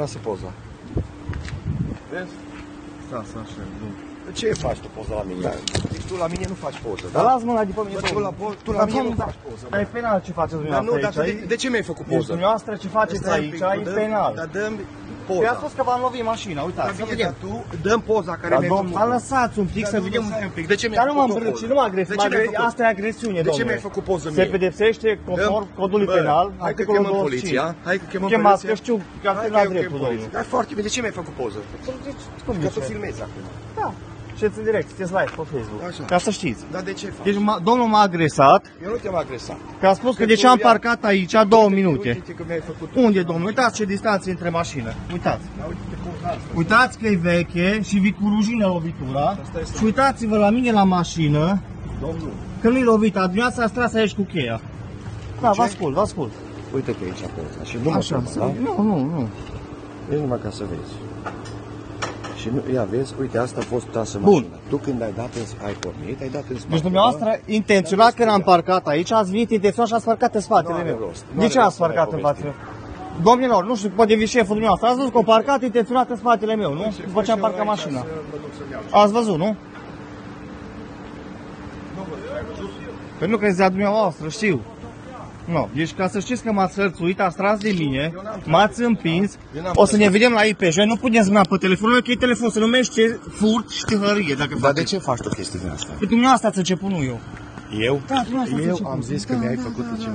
Lasă poza. Vezi? Sta, sta, așa, nu. De ce faci tu poza la mine? Deci tu la mine nu faci poză, Dar da? lasă mă la după mine, Bă, tu la, po- tu la Dar mine nu domnul, faci poză. Dar e penal ce faceți Dar nu, dumneavoastră dar aici. de, de ce mi-ai făcut Deci poză? dumneavoastră ce faceți Stai un aici pic, tu e dă- penal. Dar dăm Eu poza. a spus că v-am lovit mașina, Dar uitați, să bine, vedem. dar tu dăm poza care Dar mi-ai domnul, făcut. dar lăsați un pic Dar să nu, vedem. stai un pic. De ce mi-ai Dar nu m-am făcut o brăci, poză? nu mă agresiv, De ce mi-ai făcut? asta e agresiune, De ce domnule. mi-ai făcut poză Se mie? pedepsește conform Dăm- codului Bă, penal, Hai că articolul chemăm 25. poliția. Hai că chemăm Chemați, poliția. că știu că ar Hai fi că la eu chem dreptul, poliția. domnul. Dar foarte bine. De ce mi-ai făcut poză? Cum Că de tu ce? filmezi acum. Da. Și în direct, sunteți live pe Facebook. Așa. Ca să știți. Dar de ce faci? Deci m-a- domnul m-a agresat, Eu nu te-am agresat. că a spus că Că de tu ce am ia- parcat aici două minute. Uite că mi-ai făcut. Unde, domnul? Uitați ce distanță între mașină. Uitați. Dar uite poza asta. Uitați că e veche și vi cu rușine lovitura. Asta este. Și uitați-vă la mine la mașină, Domnul. că nu-i lovită. Dumneavoastră ați tras aici cu cheia. Da, ce? vă ascult, vă ascult. Uite că e aici poza. Și nu mă Așa, filma, să... da? nu, nu, nu. Vezi numai ca să vezi. Și nu, ia vezi, uite, asta a fost trasă Bun. mașina. Tu când ai dat în, ai pornit, ai dat în spate. Deci dumneavoastră, intenționat când am parcat aici, ați venit intenționat și ați parcat în Nu spatele are meu. rost. Nu De are ce rost ați să mai parcat în povestim. spatele meu? Domnilor, nu știu, poate vi șeful dumneavoastră, ați văzut că am parcat intenționat în spatele meu, nu? După ce am parcat mașina. Ați văzut, nu? Păi nu crezi de dumneavoastră, știu. Nu, deci ca să știți că m-ați hărțuit, ați tras de mine, m-ați împins, Eu n-am o să ne vedem la IPJ, nu puteți mâna pe telefonul meu, că e telefon, se numește furt și tihărie, dacă Dar de faceți. ce faci tu chestia asta? Păi dumneavoastră ați început, nu eu. Eu? Da, dumneavoastră ați Eu început. am zis că Da, mi-ai da, făcut da, ceva.